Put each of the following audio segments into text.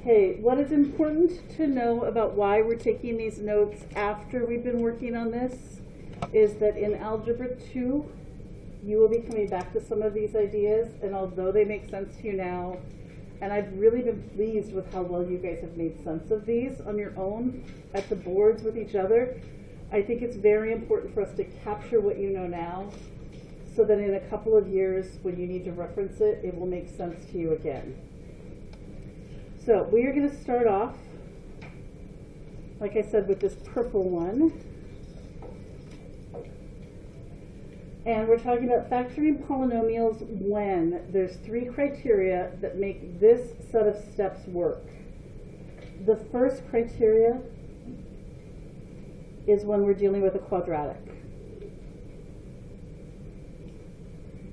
Okay, what is important to know about why we're taking these notes after we've been working on this is that in Algebra 2, you will be coming back to some of these ideas, and although they make sense to you now, and I've really been pleased with how well you guys have made sense of these on your own at the boards with each other, I think it's very important for us to capture what you know now so that in a couple of years, when you need to reference it, it will make sense to you again. So we are going to start off, like I said, with this purple one. And we're talking about factoring polynomials when there's three criteria that make this set of steps work. The first criteria is when we're dealing with a quadratic.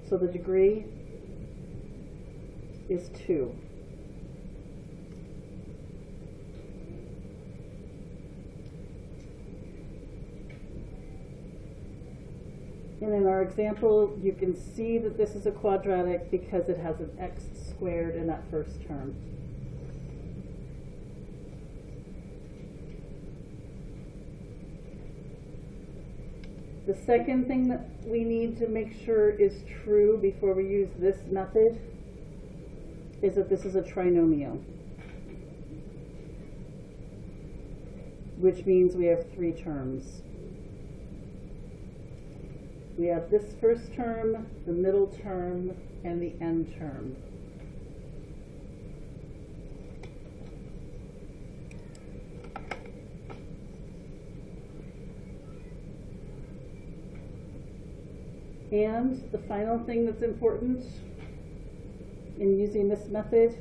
So the degree is 2. And in our example, you can see that this is a quadratic because it has an x squared in that first term. The second thing that we need to make sure is true before we use this method is that this is a trinomial. Which means we have three terms. We have this first term, the middle term, and the end term. And the final thing that's important in using this method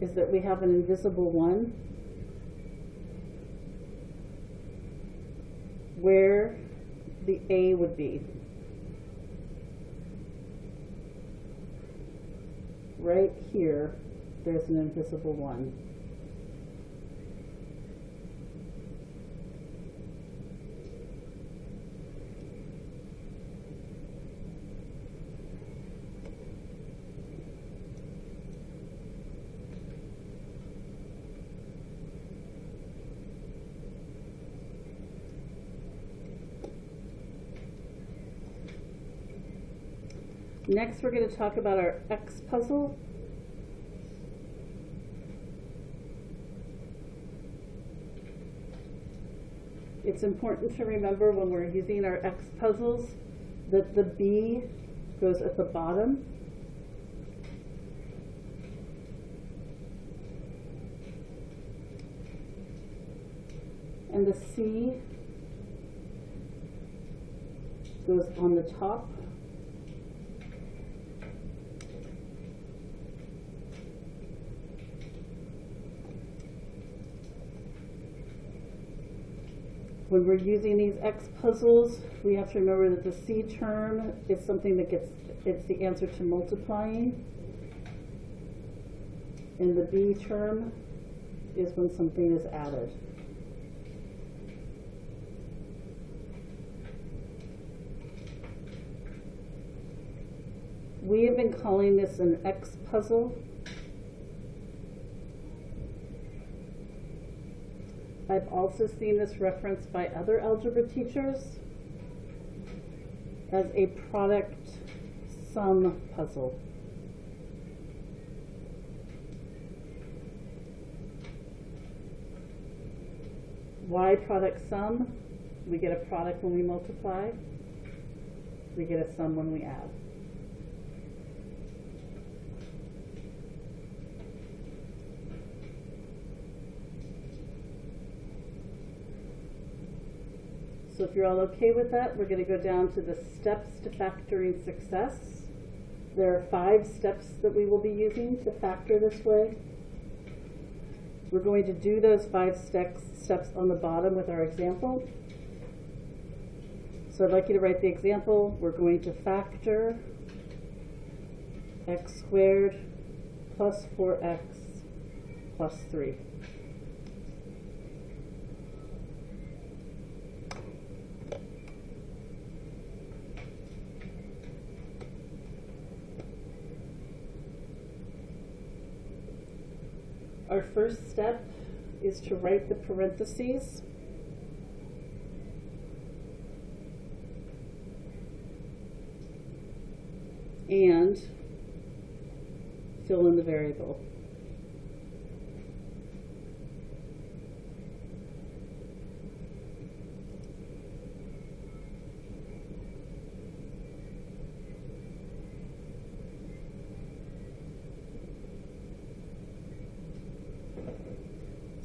is that we have an invisible one where the A would be. Right here, there's an invisible one. Next, we're going to talk about our X puzzle. It's important to remember when we're using our X puzzles that the B goes at the bottom. And the C goes on the top. When we're using these X puzzles, we have to remember that the C term is something that gets, it's the answer to multiplying. And the B term is when something is added. We have been calling this an X puzzle I've also seen this referenced by other algebra teachers as a product sum puzzle. Why product sum? We get a product when we multiply. We get a sum when we add. So if you're all okay with that, we're going to go down to the steps to factoring success. There are five steps that we will be using to factor this way. We're going to do those five steps, steps on the bottom with our example. So I'd like you to write the example. We're going to factor x squared plus 4x plus 3. Our first step is to write the parentheses. And fill in the variable.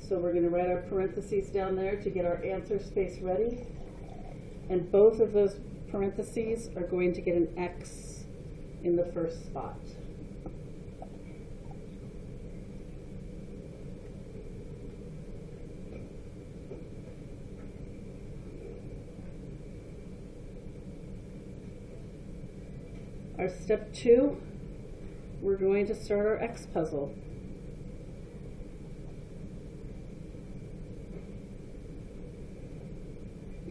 So we're gonna write our parentheses down there to get our answer space ready. And both of those parentheses are going to get an X in the first spot. Our step two, we're going to start our X puzzle.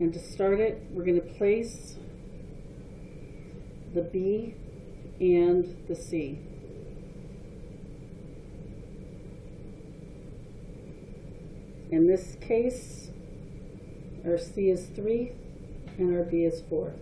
And to start it, we're going to place the B and the C. In this case, our C is 3 and our B is 4.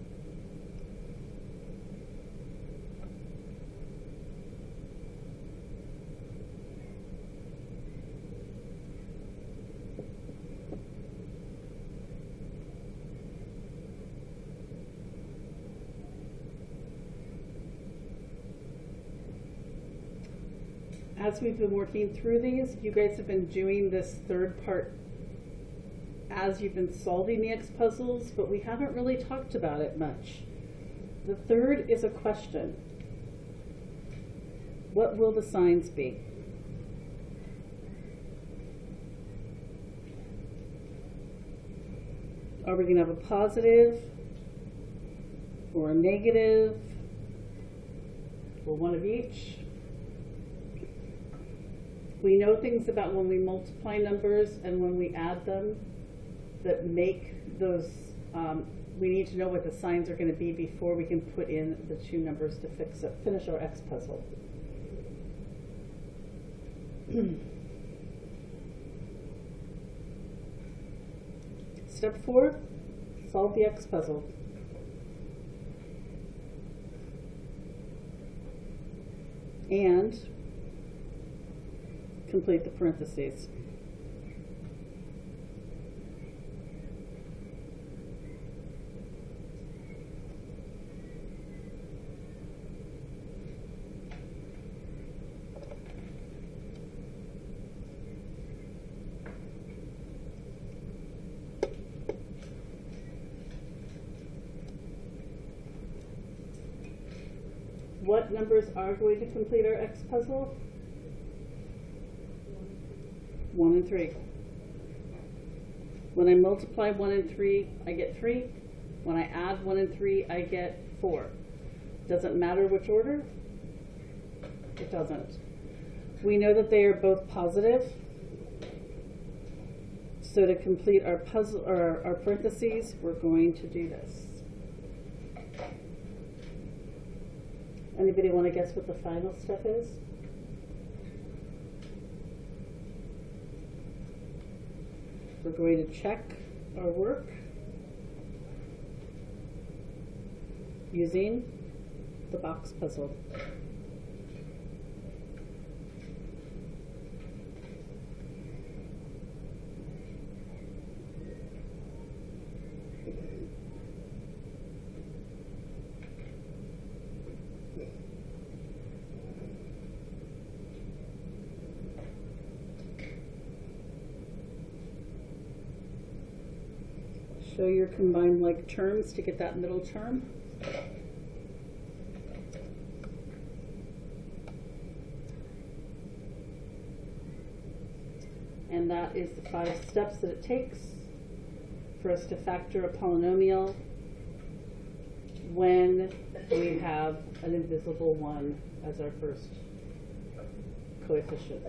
As we've been working through these, you guys have been doing this third part as you've been solving the X puzzles, but we haven't really talked about it much. The third is a question. What will the signs be? Are we going to have a positive or a negative or one of each? We know things about when we multiply numbers and when we add them that make those, um, we need to know what the signs are going to be before we can put in the two numbers to fix it, finish our X puzzle. Step four, solve the X puzzle. And complete the parentheses. What numbers are going to complete our X puzzle? One and three. When I multiply one and three, I get three. When I add one and three, I get four. Doesn't matter which order? It doesn't. We know that they are both positive. So to complete our puzzle or our parentheses, we're going to do this. Anybody want to guess what the final step is? Going to check our work using the box puzzle. Show your combined like terms to get that middle term. And that is the five steps that it takes for us to factor a polynomial when we have an invisible one as our first coefficient.